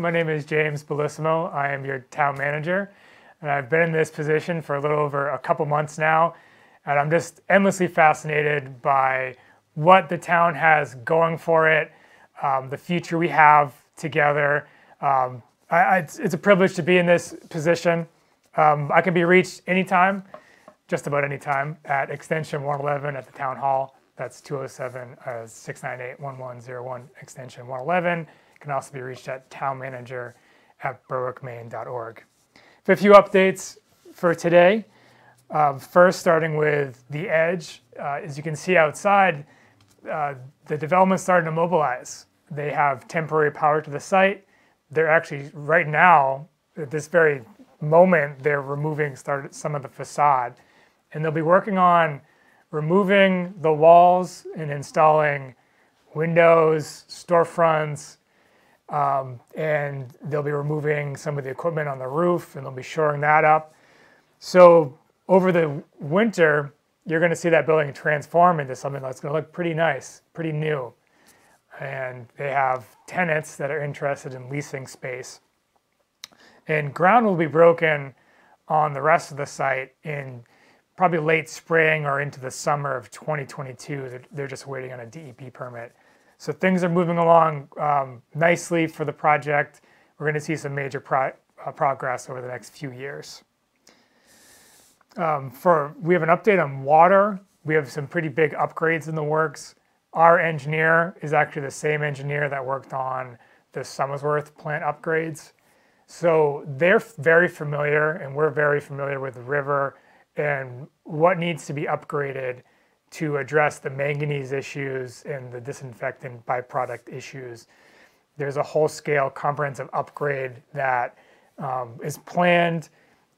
my name is James Bellissimo. I am your town manager, and I've been in this position for a little over a couple months now, and I'm just endlessly fascinated by what the town has going for it, um, the future we have together. Um, I, I, it's, it's, a privilege to be in this position. Um, I can be reached anytime, just about any time, at extension 111 at the town hall. That's 207 uh, 698 1101, extension 111 can also be reached at townmanager at berwickmaine.org. A few updates for today. Uh, first, starting with the edge, uh, as you can see outside, uh, the development's starting to mobilize. They have temporary power to the site. They're actually, right now, at this very moment, they're removing start, some of the facade. And they'll be working on removing the walls and installing windows, storefronts, um, and they'll be removing some of the equipment on the roof and they'll be shoring that up. So over the winter, you're going to see that building transform into something that's going to look pretty nice, pretty new. And they have tenants that are interested in leasing space. And ground will be broken on the rest of the site in probably late spring or into the summer of 2022. They're just waiting on a DEP permit. So things are moving along um, nicely for the project. We're going to see some major pro uh, progress over the next few years. Um, for we have an update on water. We have some pretty big upgrades in the works. Our engineer is actually the same engineer that worked on the Somersworth plant upgrades. So they're very familiar, and we're very familiar with the river and what needs to be upgraded to address the manganese issues and the disinfectant byproduct issues. There's a whole scale comprehensive upgrade that um, is planned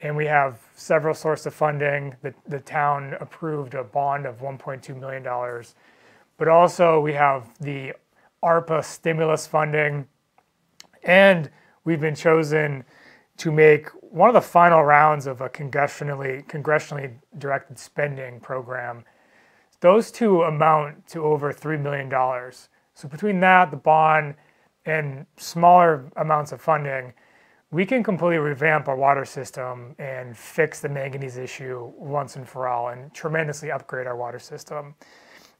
and we have several sources of funding. The, the town approved a bond of $1.2 million, but also we have the ARPA stimulus funding and we've been chosen to make one of the final rounds of a congressionally, congressionally directed spending program those two amount to over $3 million. So between that, the bond, and smaller amounts of funding, we can completely revamp our water system and fix the manganese issue once and for all and tremendously upgrade our water system.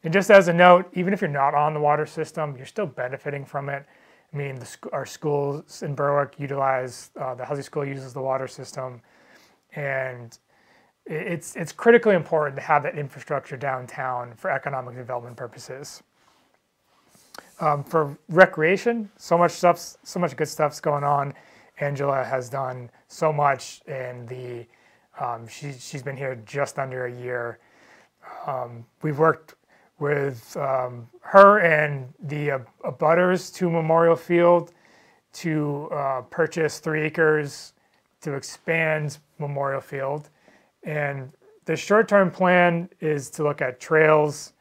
And just as a note, even if you're not on the water system, you're still benefiting from it. I mean, the, our schools in Berwick utilize, uh, the Hussey School uses the water system. And it's, it's critically important to have that infrastructure downtown for economic development purposes. Um, for recreation, so much stuff, so much good stuff's going on. Angela has done so much, and the um, she, she's been here just under a year. Um, we've worked with um, her and the uh, abutters to Memorial Field to uh, purchase three acres to expand Memorial Field. And the short-term plan is to look at trails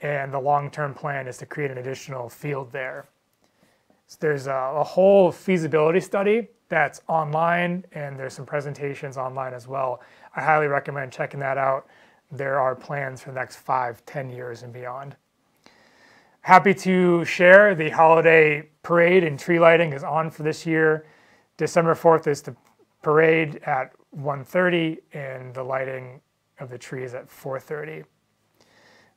and the long-term plan is to create an additional field there. So there's a, a, whole feasibility study that's online and there's some presentations online as well. I highly recommend checking that out. There are plans for the next five, ten years and beyond. Happy to share the holiday parade and tree lighting is on for this year. December 4th is the parade at 1.30 and the lighting of the tree is at 4.30.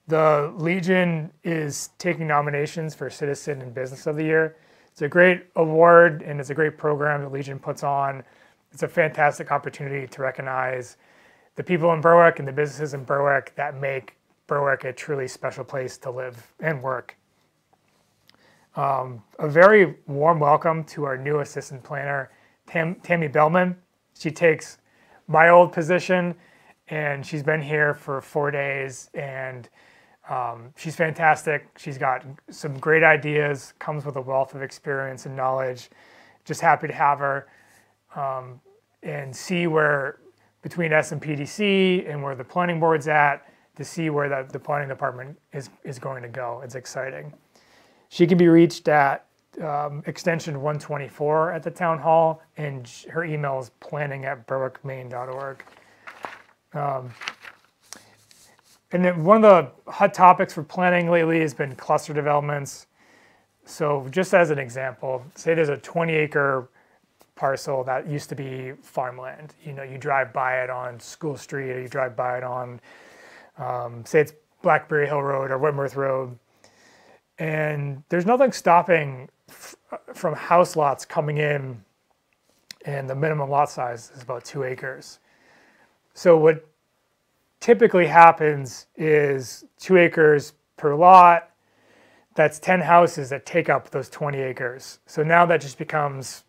The Legion is taking nominations for Citizen and Business of the Year. It's a great award and it's a great program that Legion puts on. It's a fantastic opportunity to recognize the people in Berwick and the businesses in Berwick that make Berwick a truly special place to live and work. Um, a very warm welcome to our new assistant planner, Tam- Tammy Bellman. She takes my old position, and she's been here for four days, and um, she's fantastic. She's got some great ideas, comes with a wealth of experience and knowledge. Just happy to have her um, and see where between SMPDC and where the planning board's at to see where the, the planning department is, is going to go. It's exciting. She can be reached at um, extension 124 at the town hall, and her email is planning at berwickmaine.org. Um, and then one of the hot topics for planning lately has been cluster developments. So just as an example, say there's a 20 acre parcel that used to be farmland. You know, you drive by it on School Street or you drive by it on, um, say it's Blackberry Hill Road or Whitworth Road. And there's nothing stopping from house lots coming in and the minimum lot size is about two acres. So what typically happens is two acres per lot. That's 10 houses that take up those 20 acres. So now that just becomes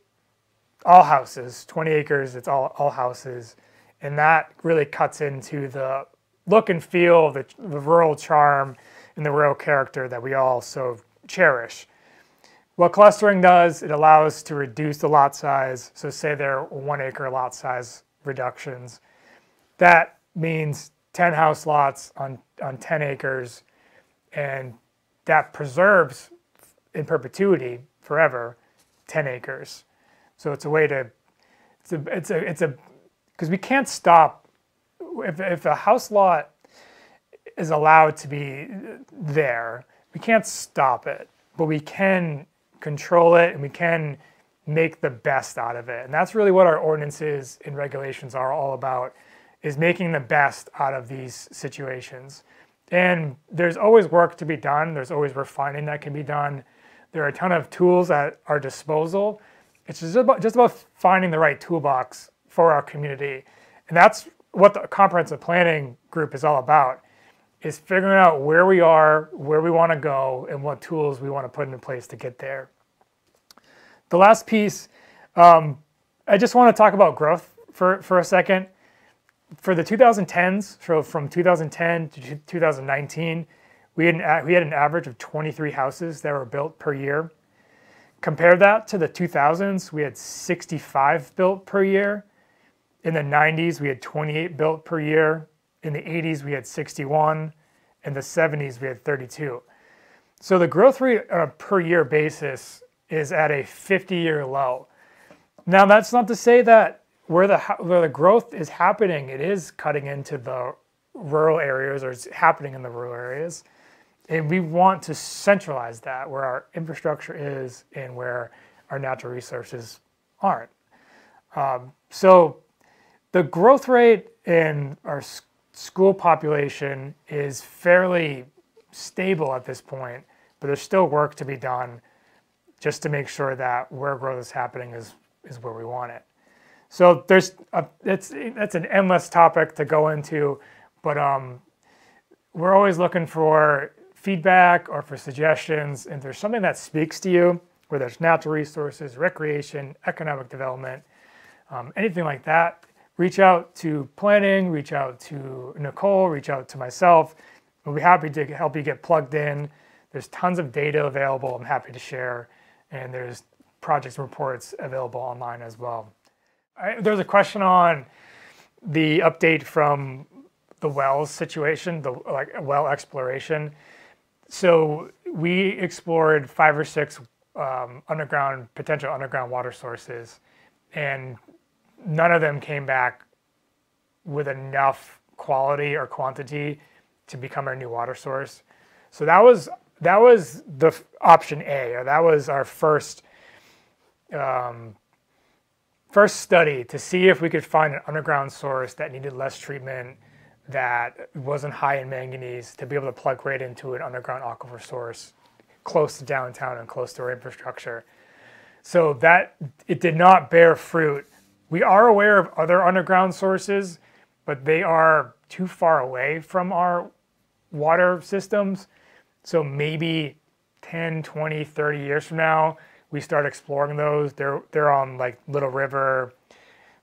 all houses, 20 acres, it's all, all houses. And that really cuts into the look and feel, the, the rural charm, and the rural character that we all so cherish. What clustering does, it allows to reduce the lot size. So say there are one acre lot size reductions. That means 10 house lots on, on 10 acres, and that preserves in perpetuity forever 10 acres. So it's a way to, it's a, it's a, it's a, because we can't stop, if, if a house lot is allowed to be there, we can't stop it, but we can control it and we can make the best out of it. And that's really what our ordinances and regulations are all about is making the best out of these situations. And there's always work to be done. There's always refining that can be done. There are a ton of tools at our disposal. It's just about, just about finding the right toolbox for our community. And that's what the comprehensive planning group is all about is figuring out where we are, where we want to go, and what tools we want to put into place to get there. The last piece, um, I just want to talk about growth for, for a second. For the 2010s, so from 2010 to 2019, we had, an, we had an average of 23 houses that were built per year. Compare that to the 2000s, we had 65 built per year. In the 90s, we had 28 built per year. In the 80s, we had 61. In the 70s, we had 32. So the growth rate on a per year basis is at a 50 year low. Now, that's not to say that where the, where the growth is happening, it is cutting into the rural areas or it's happening in the rural areas. And we want to centralize that where our infrastructure is and where our natural resources aren't. Um, so the growth rate in our school population is fairly stable at this point, but there's still work to be done just to make sure that where growth is happening is, is where we want it. So there's a, it's that's an endless topic to go into, but um, we're always looking for feedback or for suggestions. And there's something that speaks to you, whether it's natural resources, recreation, economic development, um, anything like that, reach out to planning, reach out to Nicole, reach out to myself. We'll be happy to help you get plugged in. There's tons of data available I'm happy to share, and there's projects and reports available online as well. There's a question on the update from the wells situation, the like well exploration. So we explored five or six um, underground potential underground water sources, and none of them came back with enough quality or quantity to become our new water source. So that was that was the option A, or that was our first um, first study to see if we could find an underground source that needed less treatment, that wasn't high in manganese, to be able to plug right into an underground aquifer source close to downtown and close to our infrastructure. So that it did not bear fruit we are aware of other underground sources, but they are too far away from our water systems. So maybe 10, 20, 30 years from now, we start exploring those. They're, they're on like Little River,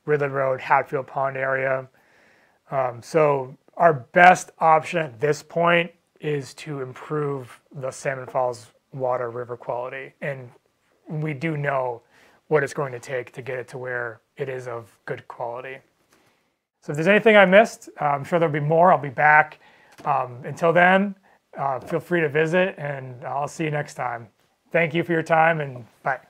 Ridley Road, Hatfield Pond area. Um, so our best option at this point is to improve the Salmon Falls water river quality. And we do know what it's going to take to get it to where it is of good quality. So if there's anything I missed, uh, I'm sure there'll be more. I'll be back. Um, until then, uh, feel free to visit and I'll see you next time. Thank you for your time and bye.